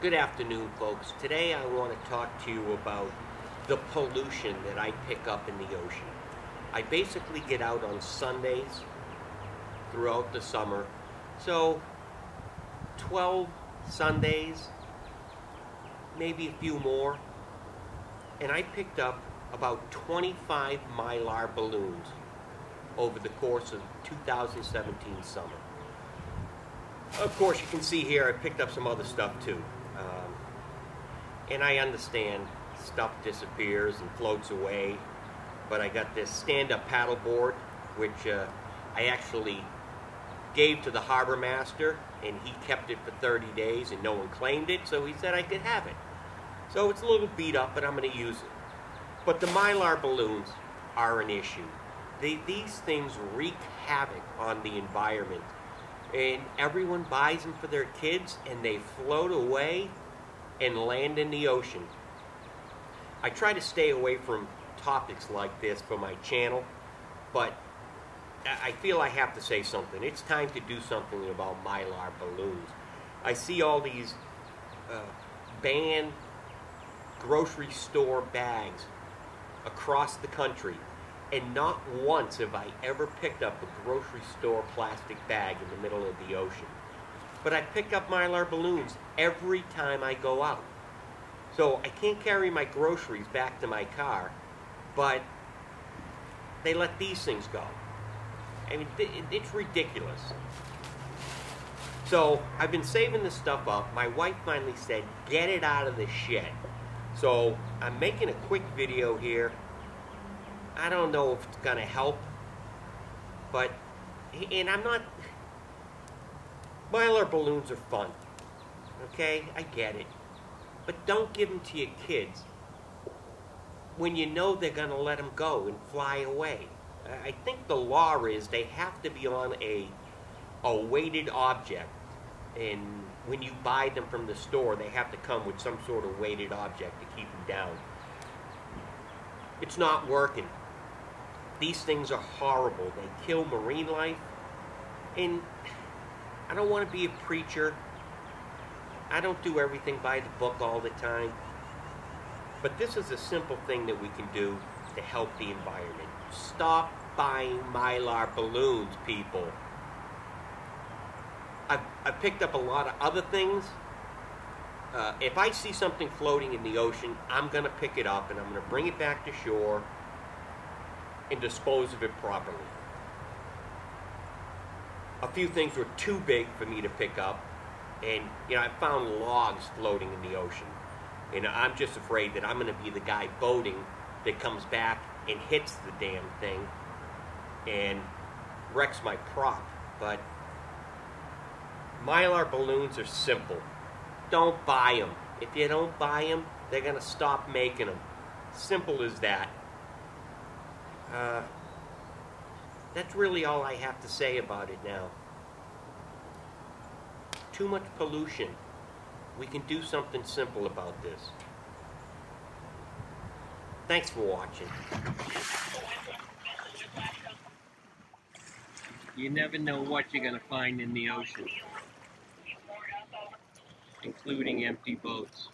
Good afternoon, folks. Today I want to talk to you about the pollution that I pick up in the ocean. I basically get out on Sundays throughout the summer. So 12 Sundays, maybe a few more. And I picked up about 25 mylar balloons over the course of 2017 summer. Of course, you can see here I picked up some other stuff too. Um, and I understand stuff disappears and floats away, but I got this stand-up paddleboard, which uh, I actually gave to the harbor master, and he kept it for 30 days, and no one claimed it, so he said I could have it. So it's a little beat up, but I'm going to use it. But the Mylar balloons are an issue. They, these things wreak havoc on the environment. And everyone buys them for their kids, and they float away and land in the ocean. I try to stay away from topics like this for my channel, but I feel I have to say something. It's time to do something about mylar balloons. I see all these uh, banned grocery store bags across the country, and not once have I ever picked up a grocery store plastic bag in the middle of the ocean. But I pick up mylar balloons every time I go out. So I can't carry my groceries back to my car, but they let these things go. I mean, it's ridiculous. So I've been saving this stuff up. My wife finally said, get it out of the shed. So I'm making a quick video here. I don't know if it's going to help, but, and I'm not, Mylar balloons are fun. Okay, I get it. But don't give them to your kids when you know they're going to let them go and fly away. I think the law is they have to be on a, a weighted object. And when you buy them from the store, they have to come with some sort of weighted object to keep them down. It's not working. These things are horrible. They kill marine life. And I don't want to be a preacher. I don't do everything by the book all the time. But this is a simple thing that we can do to help the environment. Stop buying mylar balloons, people. I've, I've picked up a lot of other things. Uh, if I see something floating in the ocean, I'm going to pick it up and I'm going to bring it back to shore and dispose of it properly. A few things were too big for me to pick up, and you know I found logs floating in the ocean. And I'm just afraid that I'm going to be the guy boating that comes back and hits the damn thing and wrecks my prop. But Mylar balloons are simple. Don't buy them. If you don't buy them, they're going to stop making them. Simple as that. Uh, that's really all I have to say about it now. Too much pollution. We can do something simple about this. Thanks for watching. You never know what you're going to find in the ocean, including empty boats.